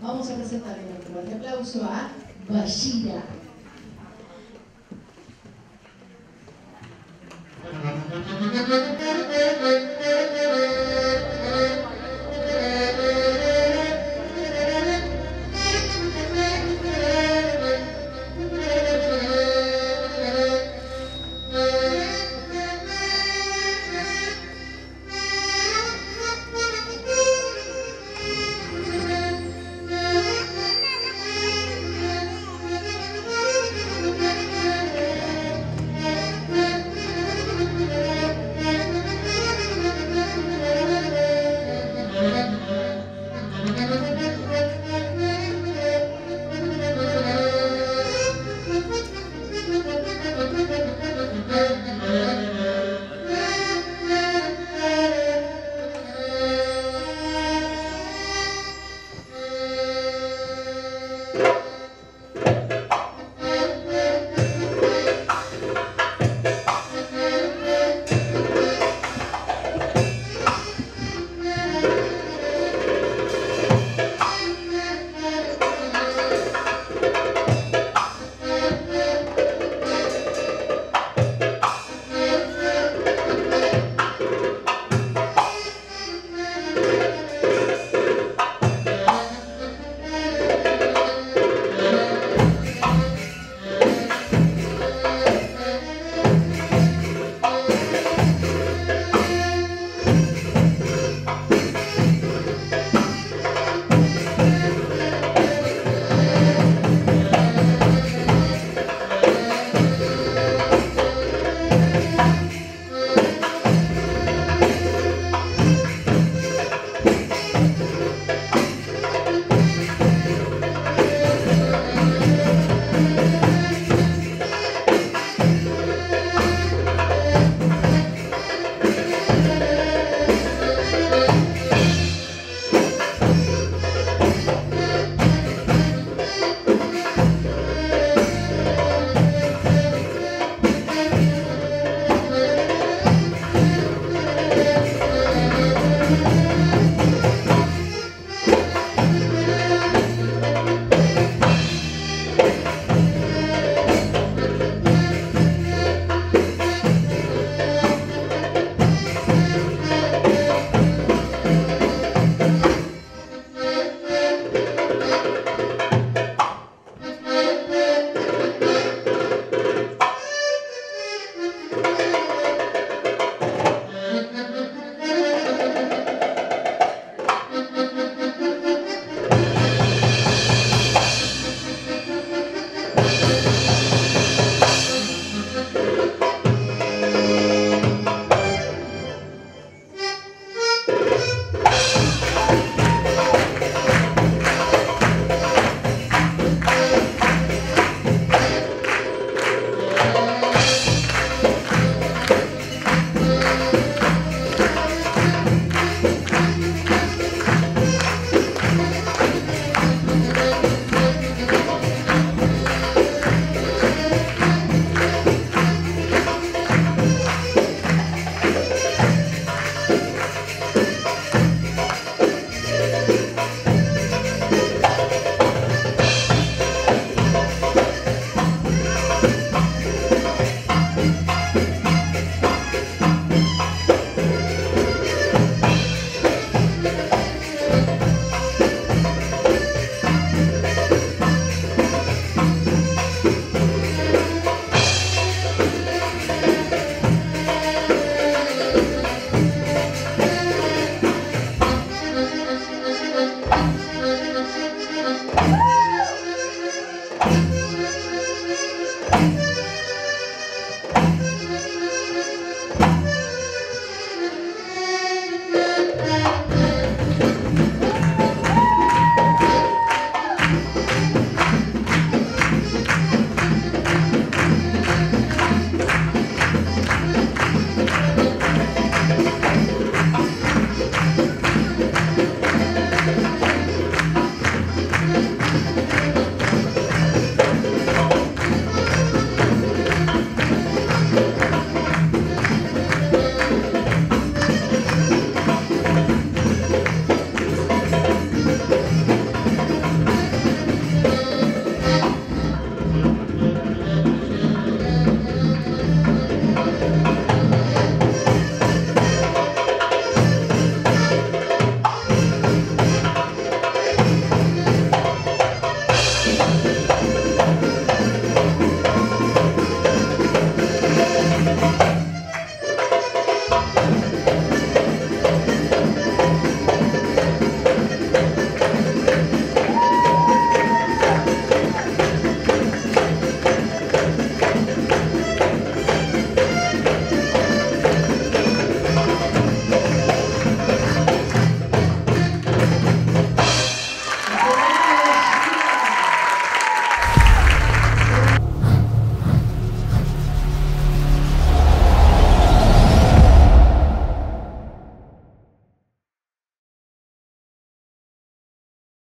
Vamos a presentar con un fuerte aplauso a Bashira.